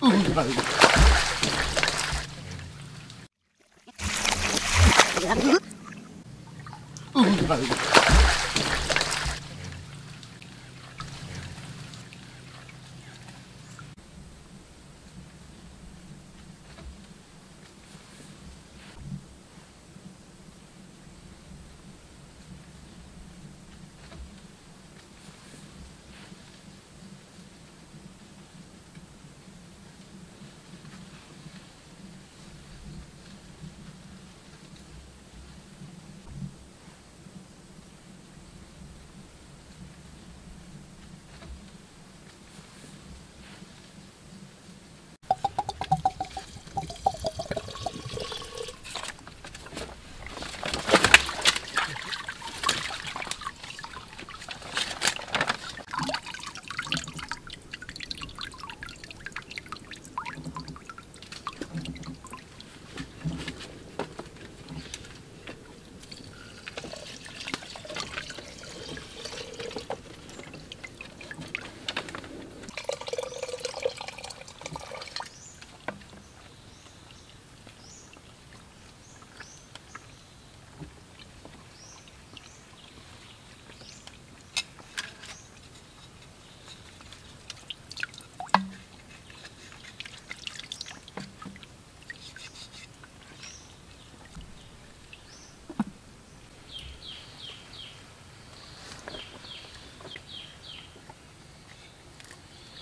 Oh, my God.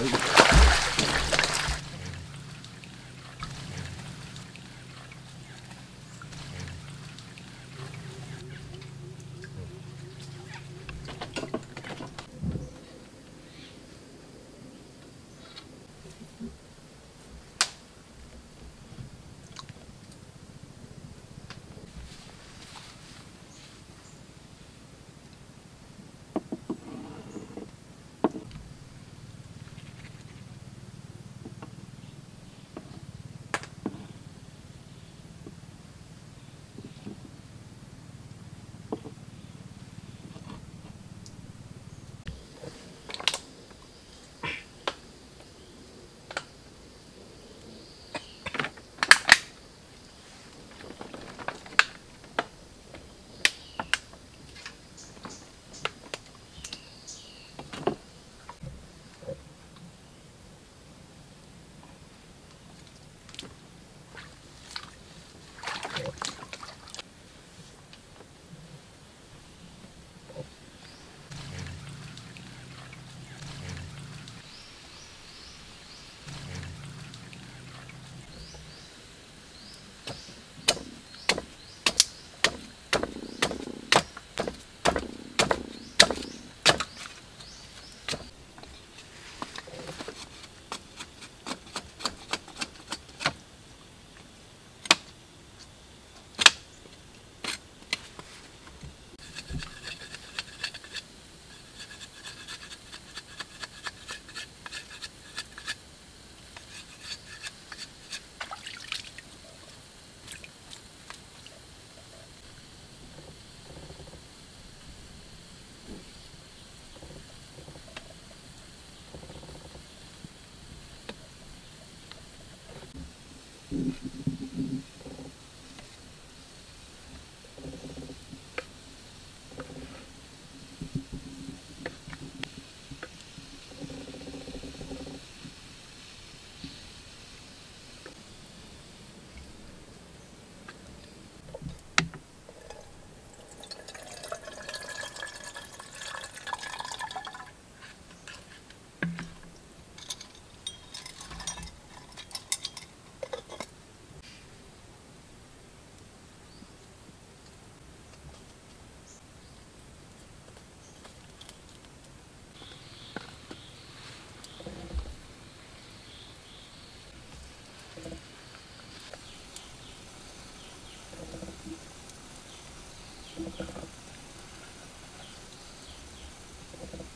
smoke.